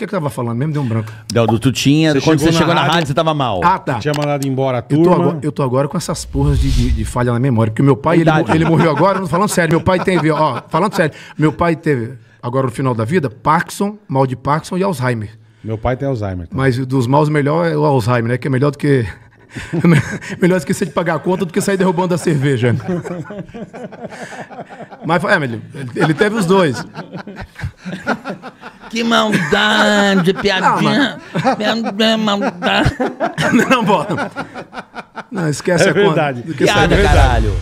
que que eu tava falando mesmo? Deu um branco. Não, do tu tinha, Você quando chegou você na chegou na rádio- rádio, você tava mal. Ah, tá. Tinha mandado embora a Eu tô, turma. agora, eu tô agora com essas porras de, de, de falha na memória. Porque meu pai, ele, ele morreu agora, não tô falando sério. Meu pai teve, ó, falando sério, meu pai teve, agora no final da vida, Parkinson, mal de Parkinson e Alzheimer. Meu pai tem Alzheimer. tá? Mas dos maus, o melhor é o Alzheimer, né? Que é melhor do que. melhor esquecer de pagar a conta do que sair derrubando a cerveja. Mas, é, ele, ele teve os dois. Que maldade, piadinha. Piadinha, maldade. Não, bora. Não, esquece É a conta. verdade. sair Piada, verdade. caralho.